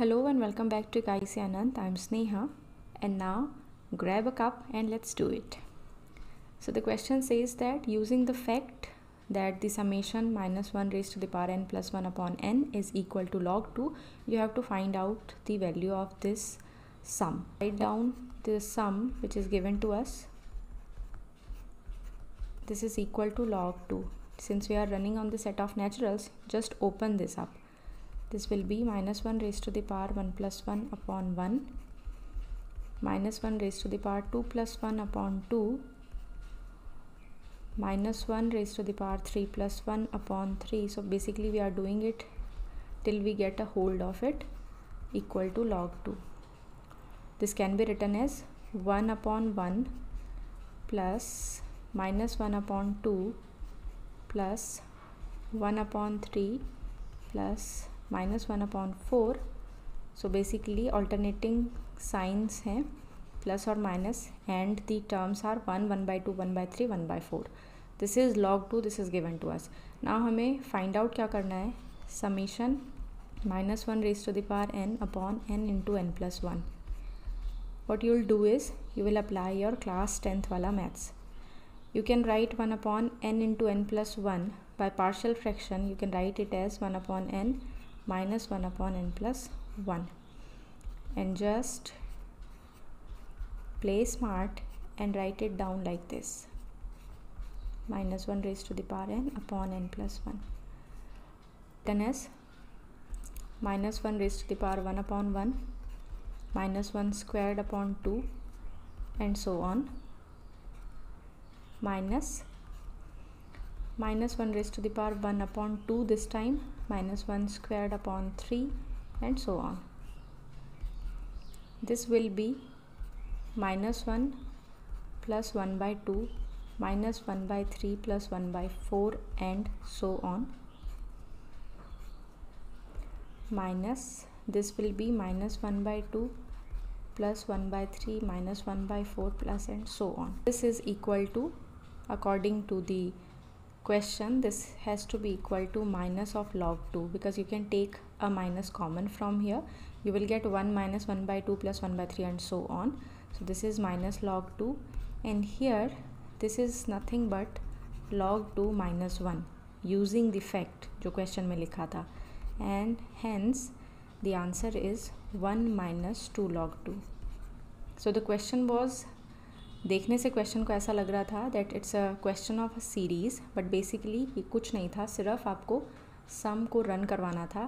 Hello and welcome back to Ikai se Anant. I'm Sneha and now grab a cup and let's do it. So the question says that using the fact that the summation minus 1 raised to the power n plus 1 upon n is equal to log 2, you have to find out the value of this sum. Write down the sum which is given to us. This is equal to log 2. Since we are running on the set of naturals, just open this up this will be minus 1 raised to the power 1 plus 1 upon 1 minus 1 raised to the power 2 plus 1 upon 2 minus 1 raised to the power 3 plus 1 upon 3 so basically we are doing it till we get a hold of it equal to log 2 this can be written as 1 upon 1 plus minus 1 upon 2 plus 1 upon 3 plus minus one upon four so basically alternating signs हैं plus और minus and the terms are one one by two one by three one by four this is log two this is given to us ना हमें find out क्या करना है? Summation minus one raise to the power N upon N into N plus one what you will do is you will apply your class tenth वाला maths you can write 1 upon n into n plus 1 by partial fraction, you can write it as 1 upon n minus 1 upon n plus 1 and just play smart and write it down like this. Minus 1 raised to the power n upon n plus 1 then as minus 1 raised to the power 1 upon 1 minus 1 squared upon 2 and so on. Minus minus 1 raised to the power 1 upon 2 this time minus 1 squared upon 3 and so on. This will be minus 1 plus 1 by 2 minus 1 by 3 plus 1 by 4 and so on. Minus this will be minus 1 by 2 plus 1 by 3 minus 1 by 4 plus and so on. This is equal to according to the question this has to be equal to minus of log 2 because you can take a minus common from here you will get 1 minus 1 by 2 plus 1 by 3 and so on so this is minus log 2 and here this is nothing but log 2 minus 1 using the fact जो question में लिखा था and hence the answer is 1 minus 2 log 2 so the question was देखने से question को ऐसा लग रहा था that it's a question of a series but basically ये कुछ नहीं था, सिर्फ़ आपको सम को रन करवाना था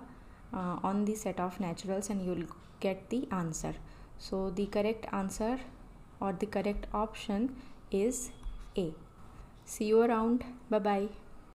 on the set of naturals and you will get the answer so the correct answer और the correct option is A see you around bye bye